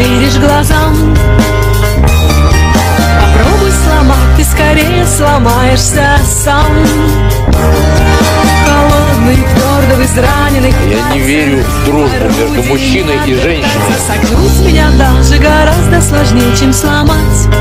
веришь глазам. Попробуй сломать, ты скорее сломаешься сам. Холодный, твердый, израненный Я не верю в дружбу между мужчиной и женщиной. Согнуть меня даже гораздо сложнее, чем сломать.